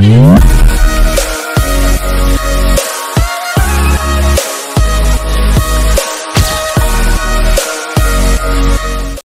Yeah.